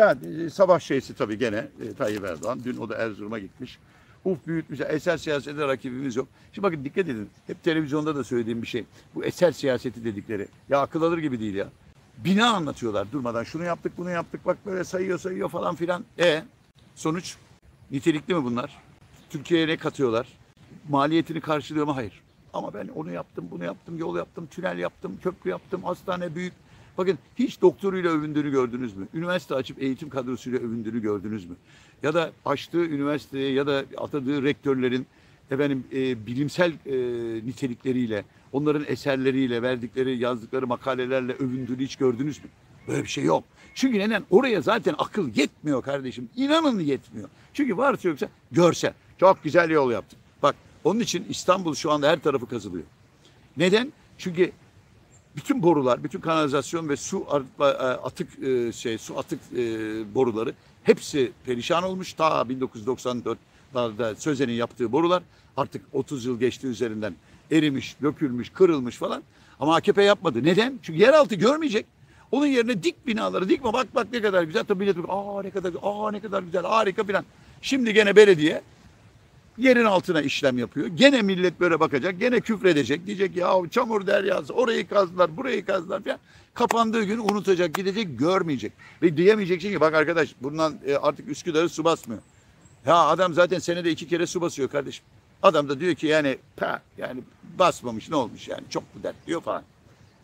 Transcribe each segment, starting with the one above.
Ha, e, sabah şeysi tabii gene e, Tayyip Erdoğan. Dün o da Erzurum'a gitmiş. Uf büyütmüş. Eser siyasette rakibimiz yok. Şimdi bakın dikkat edin. Hep televizyonda da söylediğim bir şey. Bu eser siyaseti dedikleri. Ya akıl alır gibi değil ya. Bina anlatıyorlar durmadan. Şunu yaptık bunu yaptık bak böyle sayıyor sayıyor falan filan. E sonuç nitelikli mi bunlar? Türkiye'ye ne katıyorlar? Maliyetini karşılıyor mu? Hayır. Ama ben onu yaptım, bunu yaptım, yol yaptım, tünel yaptım, köprü yaptım, hastane büyük. Bakın hiç doktoruyla övündüğünü gördünüz mü? Üniversite açıp eğitim kadrosuyla övündüğünü gördünüz mü? Ya da açtığı üniversiteye ya da atadığı rektörlerin efendim e, bilimsel e, nitelikleriyle, onların eserleriyle, verdikleri, yazdıkları makalelerle övündüğünü hiç gördünüz mü? Böyle bir şey yok. Çünkü neden? Oraya zaten akıl yetmiyor kardeşim. İnanın yetmiyor. Çünkü varsa yoksa görsel. Çok güzel yol yaptık. Bak onun için İstanbul şu anda her tarafı kazılıyor. Neden? Çünkü bütün borular, bütün kanalizasyon ve su e, atık e, şey su atık e, boruları hepsi perişan olmuş. Ta 1994'larda Söze'nin yaptığı borular artık 30 yıl geçti üzerinden erimiş, dökülmüş, kırılmış falan. Ama AKP yapmadı. Neden? Çünkü yeraltı görmeyecek. Onun yerine dik binaları dikme bak bak ne kadar güzel. Tabii millet aa ne kadar aa ne kadar güzel harika filan. Şimdi gene belediye yerin altına işlem yapıyor. Gene millet böyle bakacak. Gene küfredecek. Diyecek ya çamur deryası orayı kazdılar burayı kazdılar falan. Kapandığı gün unutacak gidecek görmeyecek. Ve diyemeyecek ki bak arkadaş bundan e, artık Üsküdar'ı su basmıyor. Ya adam zaten senede iki kere su basıyor kardeşim. Adam da diyor ki yani pa, yani basmamış ne olmuş yani çok bu dert diyor falan.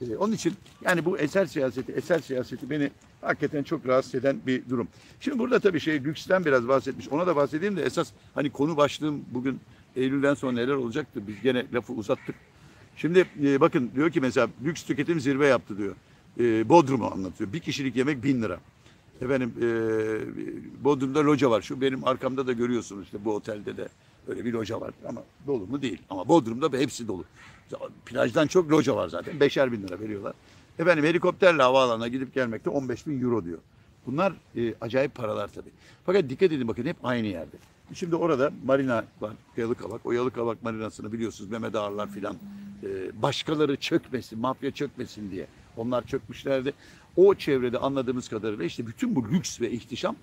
Ee, onun için yani bu eser siyaseti, eser siyaseti beni hakikaten çok rahatsız eden bir durum. Şimdi burada tabii şey lüksten biraz bahsetmiş. Ona da bahsedeyim de esas hani konu başlığım bugün Eylül'den sonra neler olacaktı. Biz gene lafı uzattık. Şimdi e, bakın diyor ki mesela lüks tüketim zirve yaptı diyor. E, Bodrum'u anlatıyor. Bir kişilik yemek bin lira. Efendim e, Bodrum'da loca var. Şu benim arkamda da görüyorsunuz işte bu otelde de öyle bir loca var ama dolu mu değil. Ama Bodrum'da hepsi dolu. Plajdan çok loca var zaten. Beşer bin lira veriyorlar. Efendim helikopterle havaalanına gidip gelmekte 15 bin euro diyor. Bunlar e, acayip paralar tabii. Fakat dikkat edin bakın hep aynı yerde. Şimdi orada marina var, Yalıkavak. O Yalıkavak marinasını biliyorsunuz Mehmet Ağarlar filan. E, başkaları çökmesin, mafya çökmesin diye. Onlar çökmüşlerdi. O çevrede anladığımız kadarıyla işte bütün bu lüks ve ihtişam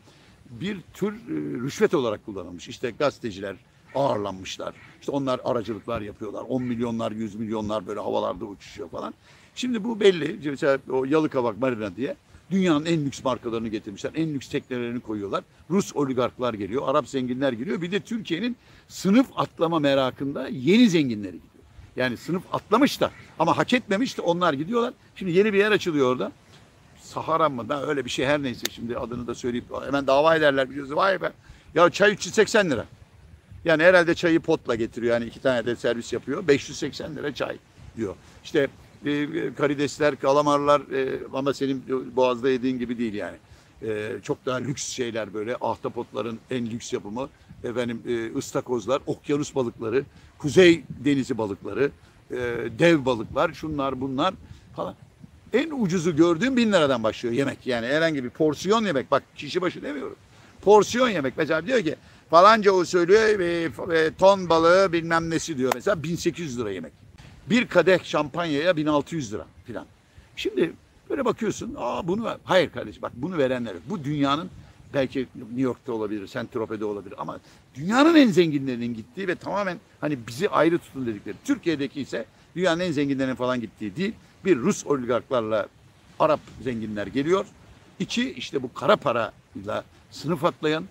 bir tür e, rüşvet olarak kullanılmış. İşte gazeteciler ağırlanmışlar. İşte onlar aracılıklar yapıyorlar. 10 milyonlar, 100 milyonlar böyle havalarda uçuşuyor falan. Şimdi bu belli. Mesela o Yalıkavak Marina diye dünyanın en lüks markalarını getirmişler. En lüks teknelerini koyuyorlar. Rus oligarklar geliyor, Arap zenginler geliyor. Bir de Türkiye'nin sınıf atlama merakında yeni zenginleri gidiyor. Yani sınıf atlamış da ama hak etmemiş de onlar gidiyorlar. Şimdi yeni bir yer açılıyor orada. Sahara mı? Ben öyle bir şey her neyse şimdi adını da söyleyip hemen dava ederler biliyorsunuz. Vay be. Ya çay 380 lira. Yani herhalde çayı potla getiriyor. Yani iki tane de servis yapıyor. 580 lira çay diyor. İşte e, karidesler, kalamarlar e, ama senin boğazda yediğin gibi değil yani. E, çok daha lüks şeyler böyle. Ahtapotların en lüks yapımı. Efendim e, ıstakozlar, okyanus balıkları, kuzey denizi balıkları, e, dev balıklar, şunlar bunlar falan. En ucuzu gördüğüm bin liradan başlıyor yemek. Yani herhangi bir porsiyon yemek. Bak kişi başı demiyorum. Porsiyon yemek. Mesela diyor ki falanca usulü e, e, ton balığı bilmem nesi diyor. Mesela 1800 lira yemek. Bir kadeh şampanyaya 1600 lira filan. Şimdi böyle bakıyorsun. Aa bunu ver. Hayır kardeşim bak bunu verenler. Bu dünyanın belki New York'ta olabilir, Saint Tropez'de olabilir ama dünyanın en zenginlerinin gittiği ve tamamen hani bizi ayrı tutun dedikleri. Türkiye'deki ise dünyanın en zenginlerinin falan gittiği değil. Bir Rus oligarklarla Arap zenginler geliyor. İki işte bu kara parayla sınıf atlayan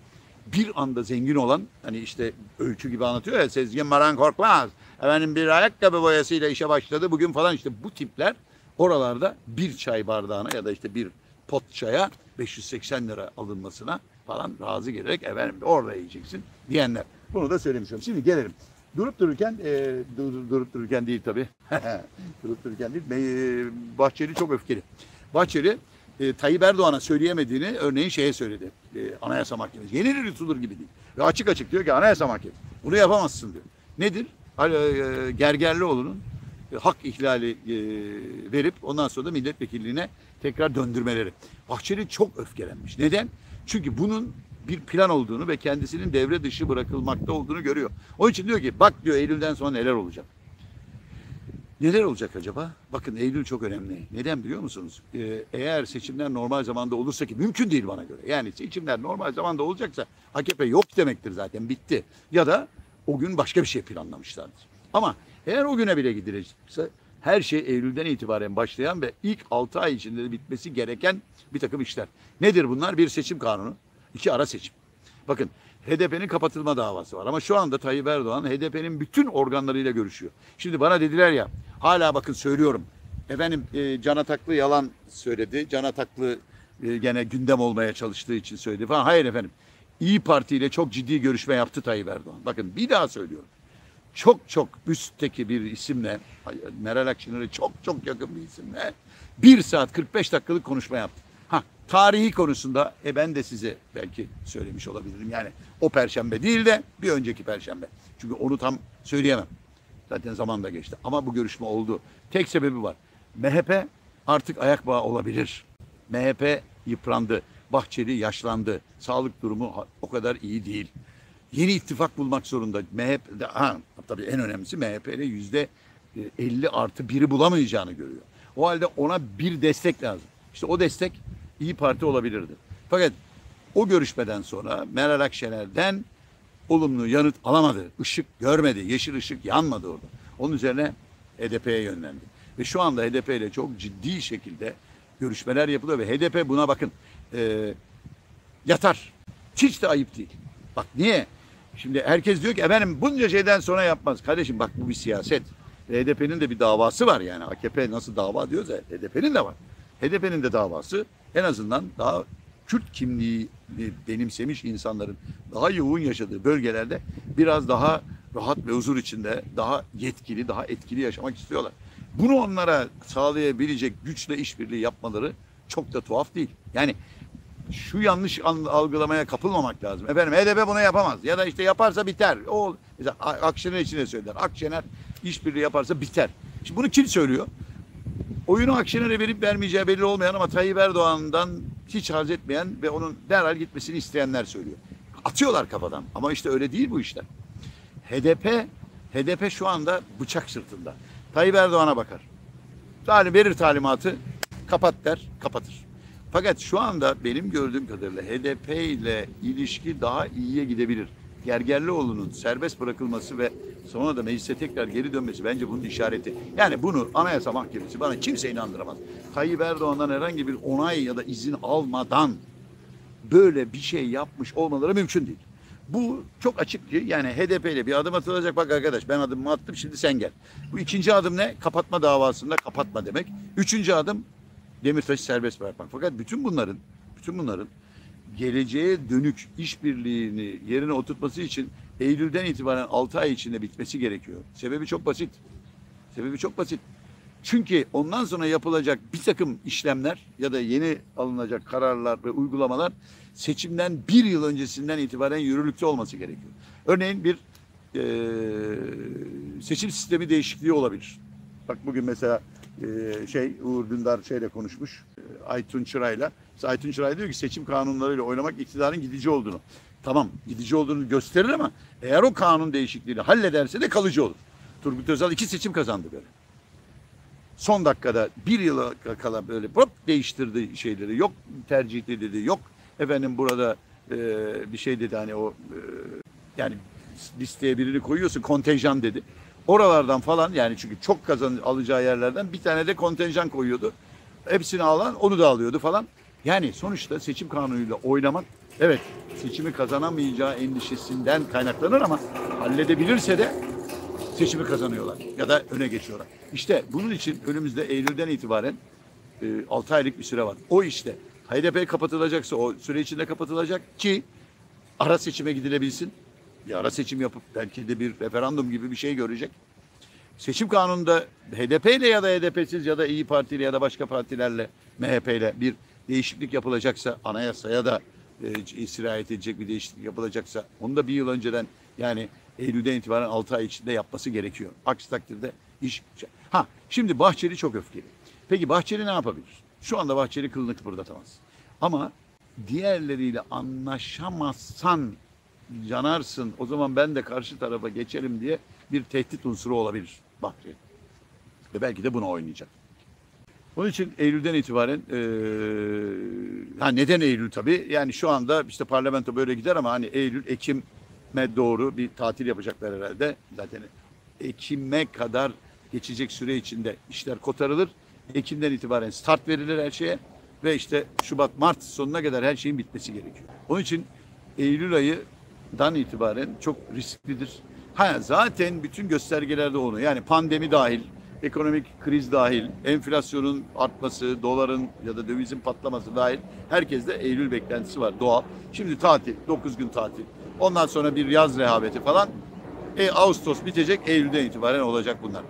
bir anda zengin olan hani işte öykü gibi anlatıyor ya Sezgin Maran Korkmaz. Efendim bir ayakkabı boyasıyla işe başladı bugün falan işte bu tipler oralarda bir çay bardağına ya da işte bir pot çaya 580 lira alınmasına falan razı gelerek efendim orada yiyeceksin diyenler. Bunu da söylemişim. Şimdi gelelim. Durup dururken, e, dur, durup dururken değil tabii. durup dururken değil. Bahçeli çok öfkeli. Bahçeli e, Tayyip Erdoğan'a söyleyemediğini örneğin şeye söyledi. E, Anayasa Mahkemesi. Yenilir yutulur gibi değil. Ve açık açık diyor ki Anayasa Mahkemesi. Bunu yapamazsın diyor. Nedir? E, Gergerlioğlu'nun e, hak ihlali e, verip ondan sonra da milletvekilliğine tekrar döndürmeleri. Bahçeli çok öfkelenmiş. Neden? Çünkü bunun bir plan olduğunu ve kendisinin devre dışı bırakılmakta olduğunu görüyor. Onun için diyor ki bak diyor Eylül'den sonra neler olacak. Neler olacak acaba? Bakın Eylül çok önemli. Neden biliyor musunuz? Ee, eğer seçimler normal zamanda olursa ki mümkün değil bana göre. Yani seçimler normal zamanda olacaksa AKP yok demektir zaten bitti. Ya da o gün başka bir şey planlamışlardır. Ama eğer o güne bile gidilecekse her şey Eylül'den itibaren başlayan ve ilk 6 ay içinde de bitmesi gereken bir takım işler. Nedir bunlar? Bir seçim kanunu, iki ara seçim. Bakın HDP'nin kapatılma davası var ama şu anda Tayyip Erdoğan HDP'nin bütün organlarıyla görüşüyor. Şimdi bana dediler ya hala bakın söylüyorum. Efendim e, Can Ataklı yalan söyledi. Can Ataklı e, gene gündem olmaya çalıştığı için söyledi falan. Hayır efendim. İyi Parti ile çok ciddi görüşme yaptı Tayyip Erdoğan. Bakın bir daha söylüyorum. Çok çok üstteki bir isimle Meral Akşener'e çok çok yakın bir isimle 1 saat 45 dakikalık konuşma yaptı. Ha tarihi konusunda e ben de size belki söylemiş olabilirim. Yani o perşembe değil de bir önceki perşembe. Çünkü onu tam söyleyemem. Zaten zaman da geçti. Ama bu görüşme oldu. Tek sebebi var. MHP artık ayak bağı olabilir. MHP yıprandı. Bahçeli yaşlandı. Sağlık durumu o kadar iyi değil. Yeni ittifak bulmak zorunda. MHP, ha, tabii en önemlisi MHP ile yüzde e, 50 artı biri bulamayacağını görüyor. O halde ona bir destek lazım. İşte o destek İyi Parti olabilirdi. Fakat o görüşmeden sonra Meral Akşener'den olumlu yanıt alamadı. Işık görmedi. Yeşil ışık yanmadı orada. Onun üzerine HDP'ye yönlendi. Ve şu anda HDP ile çok ciddi şekilde görüşmeler yapılıyor ve HDP buna bakın e, yatar. Hiç de ayıp değil. Bak niye? Şimdi herkes diyor ki efendim bunca şeyden sonra yapmaz. Kardeşim bak bu bir siyaset. HDP'nin de bir davası var yani. AKP nasıl dava diyorsa HDP'nin de var. HDP'nin de davası en azından daha Kürt kimliği benimsemiş insanların daha yoğun yaşadığı bölgelerde biraz daha rahat ve huzur içinde daha yetkili, daha etkili yaşamak istiyorlar. Bunu onlara sağlayabilecek güçle işbirliği yapmaları çok da tuhaf değil. Yani şu yanlış an- algılamaya kapılmamak lazım. Efendim HDP bunu yapamaz ya da işte yaparsa biter. O mesela Akşener için de söyler. Akşener işbirliği yaparsa biter. Şimdi bunu kim söylüyor? Oyunu Akşener'e verip vermeyeceği belli olmayan ama Tayyip Erdoğan'dan hiç haz etmeyen ve onun derhal gitmesini isteyenler söylüyor. Atıyorlar kafadan ama işte öyle değil bu işler. HDP HDP şu anda bıçak sırtında. Tayyip Erdoğan'a bakar. Talim verir talimatı kapat der kapatır. Fakat şu anda benim gördüğüm kadarıyla HDP ile ilişki daha iyiye gidebilir. Gergerlioğlu'nun serbest bırakılması ve sonra da meclise tekrar geri dönmesi bence bunun işareti. Yani bunu Anayasa Mahkemesi bana kimse inandıramaz. Tayyip Erdoğan'dan herhangi bir onay ya da izin almadan böyle bir şey yapmış olmaları mümkün değil. Bu çok açık ki yani HDP ile bir adım atılacak. Bak arkadaş ben adımımı attım şimdi sen gel. Bu ikinci adım ne? Kapatma davasında kapatma demek. Üçüncü adım Demirtaş'ı serbest bırakmak. Fakat bütün bunların bütün bunların geleceğe dönük işbirliğini yerine oturtması için Eylül'den itibaren 6 ay içinde bitmesi gerekiyor. Sebebi çok basit. Sebebi çok basit. Çünkü ondan sonra yapılacak bir takım işlemler ya da yeni alınacak kararlar ve uygulamalar seçimden bir yıl öncesinden itibaren yürürlükte olması gerekiyor. Örneğin bir eee, seçim sistemi değişikliği olabilir. Bak bugün mesela eee, şey Uğur Dündar şeyle konuşmuş. Aytun Çıray'la. Aytun Çıray diyor ki seçim kanunlarıyla oynamak iktidarın gidici olduğunu. Tamam gidici olduğunu gösterir ama eğer o kanun değişikliğini hallederse de kalıcı olur. Turgut Özal iki seçim kazandı böyle son dakikada bir yıla kala böyle hop değiştirdi şeyleri. Yok tercihli dedi. Yok efendim burada e, bir şey dedi hani o e, yani listeye birini koyuyorsun kontenjan dedi. Oralardan falan yani çünkü çok kazan alacağı yerlerden bir tane de kontenjan koyuyordu. Hepsini alan onu da alıyordu falan. Yani sonuçta seçim kanunuyla oynamak evet seçimi kazanamayacağı endişesinden kaynaklanır ama halledebilirse de seçimi kazanıyorlar ya da öne geçiyorlar. İşte bunun için önümüzde Eylül'den itibaren e, 6 aylık bir süre var. O işte HDP kapatılacaksa o süre içinde kapatılacak ki ara seçime gidilebilsin. Bir ara seçim yapıp belki de bir referandum gibi bir şey görecek. Seçim kanununda HDP ile ya da HDP'siz ya da İyi Parti ile ya da başka partilerle MHP ile bir değişiklik yapılacaksa anayasaya da e, sirayet edecek bir değişiklik yapılacaksa onu da bir yıl önceden yani Eylül'den itibaren 6 ay içinde yapması gerekiyor. Aksi takdirde iş... Ha şimdi Bahçeli çok öfkeli. Peki Bahçeli ne yapabilir? Şu anda Bahçeli kılını kıpırdatamaz. Ama diğerleriyle anlaşamazsan yanarsın o zaman ben de karşı tarafa geçerim diye bir tehdit unsuru olabilir Bahçeli. Ve belki de buna oynayacak. Onun için Eylül'den itibaren eee, ha neden Eylül tabii? Yani şu anda işte parlamento böyle gider ama hani Eylül, Ekim'e doğru bir tatil yapacaklar herhalde. Zaten Ekim'e kadar geçecek süre içinde işler kotarılır. Ekim'den itibaren start verilir her şeye ve işte Şubat, Mart sonuna kadar her şeyin bitmesi gerekiyor. Onun için Eylül ayıdan itibaren çok risklidir. Ha, zaten bütün göstergelerde onu yani pandemi dahil, ekonomik kriz dahil, enflasyonun artması, doların ya da dövizin patlaması dahil herkeste Eylül beklentisi var doğal. Şimdi tatil, 9 gün tatil. Ondan sonra bir yaz rehaveti falan. E, Ağustos bitecek, Eylül'den itibaren olacak bunlar.